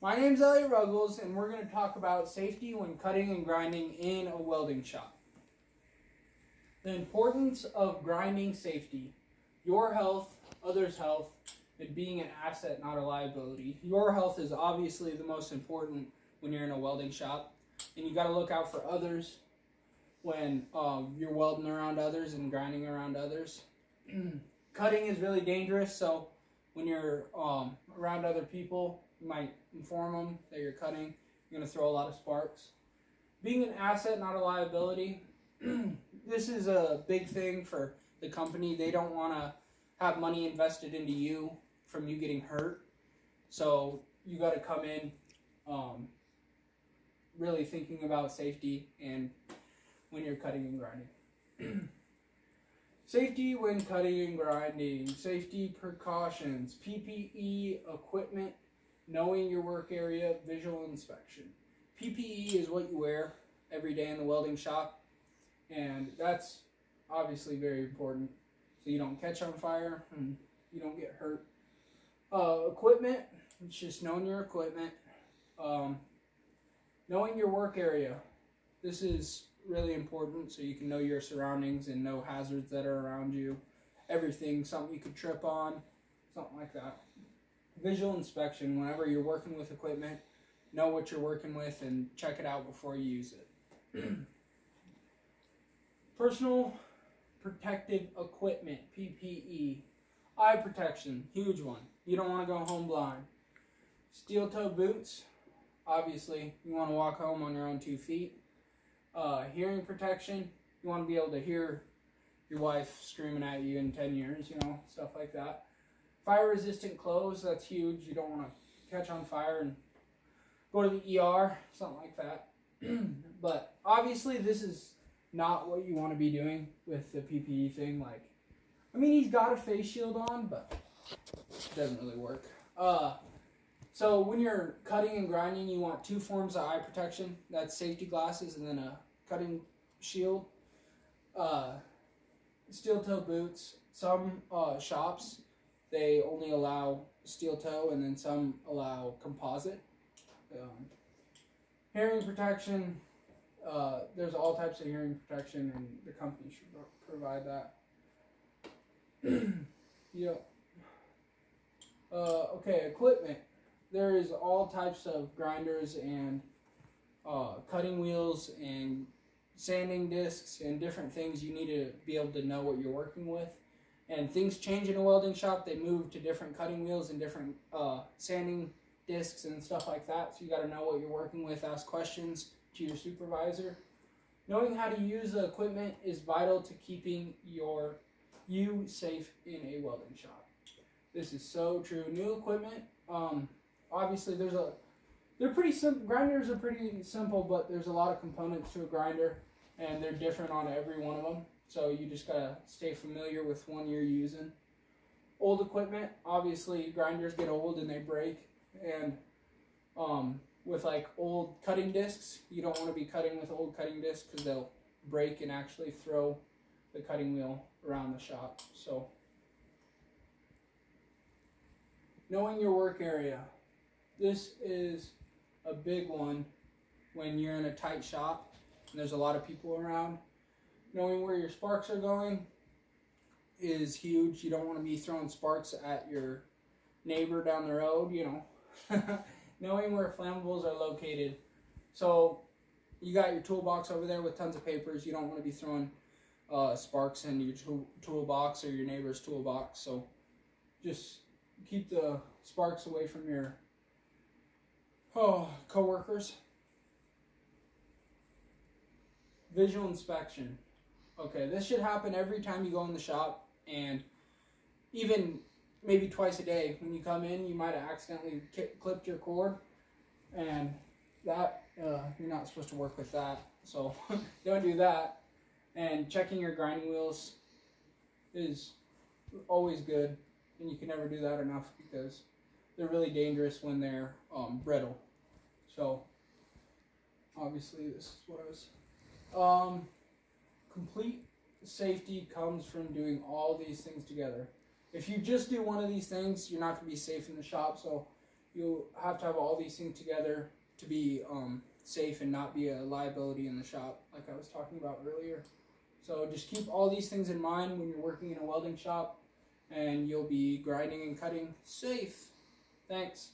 My name is Elliot Ruggles, and we're going to talk about safety when cutting and grinding in a welding shop. The importance of grinding safety, your health, others' health, and being an asset, not a liability. Your health is obviously the most important when you're in a welding shop, and you got to look out for others when um, you're welding around others and grinding around others. Cutting is really dangerous, so when you're um, around other people, might inform them that you're cutting. You're going to throw a lot of sparks. Being an asset, not a liability. this is a big thing for the company. They don't want to have money invested into you from you getting hurt. So you got to come in um, really thinking about safety and when you're cutting and grinding. Safety when cutting and grinding. Safety precautions. PPE equipment. Knowing your work area. Visual inspection. PPE is what you wear every day in the welding shop. And that's obviously very important. So you don't catch on fire and you don't get hurt. Uh, equipment. It's just knowing your equipment. Um, knowing your work area. This is really important so you can know your surroundings and know hazards that are around you. Everything, something you could trip on, something like that. Visual inspection, whenever you're working with equipment, know what you're working with and check it out before you use it. Personal protective equipment, PPE. Eye protection, huge one. You don't want to go home blind. Steel toe boots, obviously, you want to walk home on your own two feet uh, hearing protection. You want to be able to hear your wife screaming at you in 10 years, you know, stuff like that. Fire resistant clothes, that's huge. You don't want to catch on fire and go to the ER, something like that. but obviously, this is not what you want to be doing with the PPE thing. Like, I mean, he's got a face shield on, but it doesn't really work. Uh, so when you're cutting and grinding, you want two forms of eye protection. That's safety glasses and then a cutting shield. Uh, steel toe boots. Some uh, shops, they only allow steel toe and then some allow composite. Um, hearing protection. Uh, there's all types of hearing protection and the company should provide that. yep. Uh, okay, equipment there is all types of grinders and uh, cutting wheels and sanding discs and different things you need to be able to know what you're working with. And things change in a welding shop. They move to different cutting wheels and different uh, sanding discs and stuff like that. So you got to know what you're working with. Ask questions to your supervisor. Knowing how to use the equipment is vital to keeping your you safe in a welding shop. This is so true. New equipment. Um, obviously there's a they're pretty simple. Grinders are pretty simple, but there's a lot of components to a grinder, and they're different on every one of them. So you just gotta stay familiar with one you're using. Old equipment, obviously grinders get old and they break, and um, with like old cutting discs, you don't want to be cutting with old cutting discs because they'll break and actually throw the cutting wheel around the shop. So knowing your work area. This is a big one when you're in a tight shop and there's a lot of people around. Knowing where your sparks are going is huge. You don't want to be throwing sparks at your neighbor down the road, you know. Knowing where flammables are located. So you got your toolbox over there with tons of papers. You don't want to be throwing uh, sparks in your tool toolbox or your neighbor's toolbox. So just keep the sparks away from your Oh, coworkers. Visual inspection. Okay, this should happen every time you go in the shop, and even maybe twice a day. When you come in, you might have accidentally clipped your cord, and that uh, you're not supposed to work with that. So don't do that. And checking your grinding wheels is always good, and you can never do that enough because they're really dangerous when they're um, brittle. So obviously this is what I was. Um, complete safety comes from doing all these things together. If you just do one of these things, you're not going to be safe in the shop. So you have to have all these things together to be um, safe and not be a liability in the shop, like I was talking about earlier. So just keep all these things in mind when you're working in a welding shop, and you'll be grinding and cutting safe. Thanks.